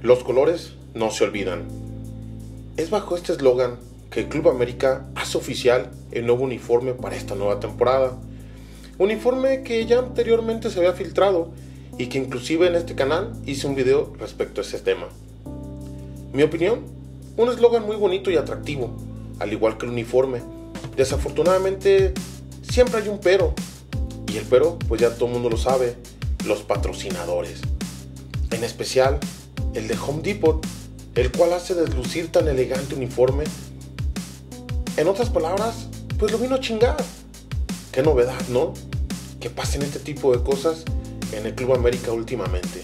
Los colores no se olvidan. Es bajo este eslogan que el Club América hace oficial el nuevo uniforme para esta nueva temporada. Uniforme que ya anteriormente se había filtrado y que inclusive en este canal hice un video respecto a ese tema. Mi opinión, un eslogan muy bonito y atractivo, al igual que el uniforme. Desafortunadamente siempre hay un pero. Y el pero, pues ya todo el mundo lo sabe, los patrocinadores. En especial el de Home Depot, el cual hace deslucir tan elegante uniforme. En otras palabras, pues lo vino a chingar. Qué novedad, ¿no? Que pasen este tipo de cosas en el Club América últimamente.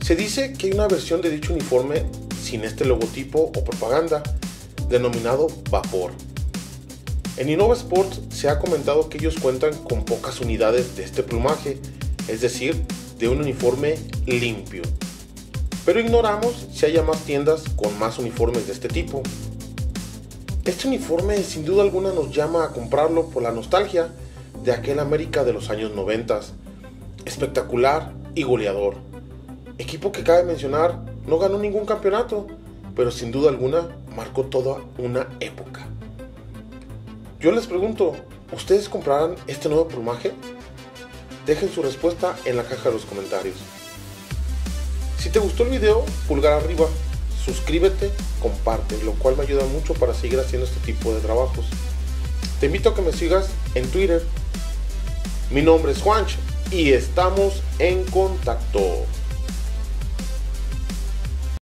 Se dice que hay una versión de dicho uniforme sin este logotipo o propaganda, denominado Vapor. En Innova Sports se ha comentado que ellos cuentan con pocas unidades de este plumaje, es decir, de un uniforme limpio. Pero ignoramos si haya más tiendas con más uniformes de este tipo. Este uniforme sin duda alguna nos llama a comprarlo por la nostalgia de aquel América de los años 90. Espectacular y goleador. Equipo que cabe mencionar no ganó ningún campeonato, pero sin duda alguna marcó toda una época. Yo les pregunto, ¿ustedes comprarán este nuevo plumaje? Dejen su respuesta en la caja de los comentarios. Si te gustó el video, pulgar arriba, suscríbete, comparte, lo cual me ayuda mucho para seguir haciendo este tipo de trabajos. Te invito a que me sigas en Twitter. Mi nombre es Juancho y estamos en contacto.